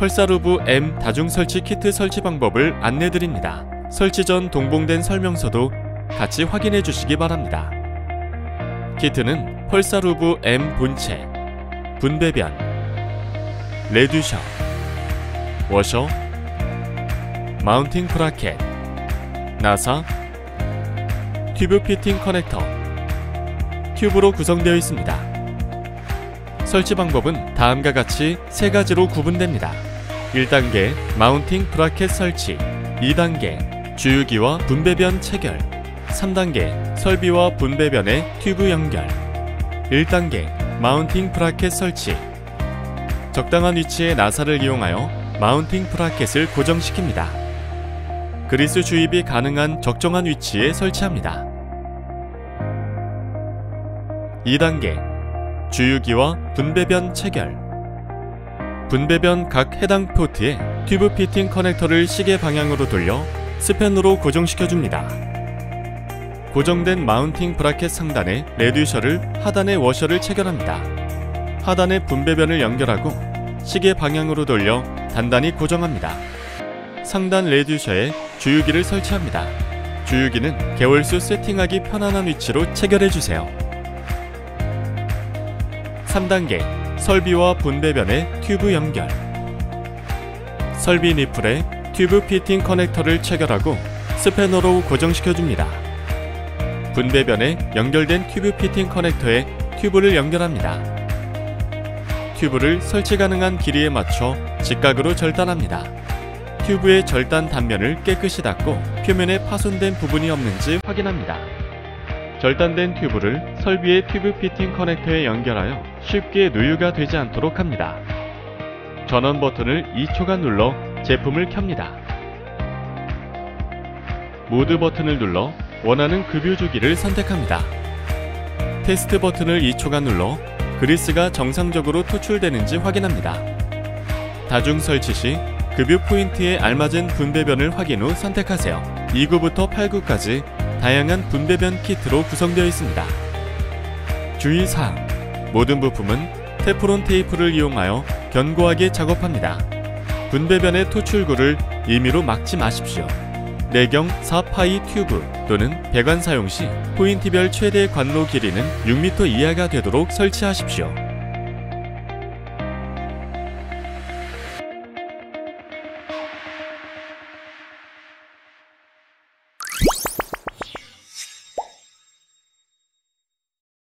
펄사루브 M 다중 설치 키트 설치 방법을 안내드립니다. 설치 전 동봉된 설명서도 같이 확인해 주시기 바랍니다. 키트는 펄사루브 M 본체, 분배변, reducer, 워셔, mounting bracket, 나사, 튜브 피팅 커넥터, 튜브로 구성되어 있습니다. 설치 방법은 다음과 같이 세 가지로 구분됩니다. 1단계 mounting bracket 설치, 2단계 주유기와 분배변 체결, 3단계 설비와 분배변의 튜브 연결, 1단계 mounting bracket 설치. 적당한 위치의 나사를 이용하여 mounting bracket을 고정시킵니다. 그리스 주입이 가능한 적정한 위치에 설치합니다. 2단계 주유기와 분배변 체결 분배변 각 해당 포트에 튜브 피팅 커넥터를 시계 방향으로 돌려 스패너로 고정시켜줍니다. 고정된 mounting bracket 상단에 reducer를 하단에 워셔를 체결합니다. 하단에 분배변을 연결하고 시계 방향으로 돌려 단단히 고정합니다. 상단 reducer에 주유기를 설치합니다. 주유기는 개월수 세팅하기 편안한 위치로 체결해주세요. 3단계 설비와 분배변의 튜브 연결 설비 니플에 튜브 피팅 커넥터를 체결하고 스패너로 고정시켜줍니다. 분배변에 연결된 튜브 피팅 커넥터에 튜브를 연결합니다. 튜브를 설치 가능한 길이에 맞춰 직각으로 절단합니다. 튜브의 절단 단면을 깨끗이 닦고 표면에 파손된 부분이 없는지 확인합니다. 절단된 튜브를 설비의 튜브 피팅 커넥터에 연결하여 쉽게 누유가 되지 않도록 합니다. 전원 버튼을 2초간 눌러 제품을 켭니다. 모드 버튼을 눌러 원하는 급유 주기를 선택합니다. 테스트 버튼을 2초간 눌러 그리스가 정상적으로 토출되는지 확인합니다. 다중 설치 시 급유 포인트에 알맞은 분배변을 확인 후 선택하세요. 2구부터 8구까지 다양한 분배변 키트로 구성되어 있습니다. 주의사항 모든 부품은 테프론 테이프를 이용하여 견고하게 작업합니다. 분배변의 토출구를 임의로 막지 마십시오. 내경 4파이 튜브 또는 배관 사용 시 포인트별 최대 관로 길이는 6m 이하가 되도록 설치하십시오.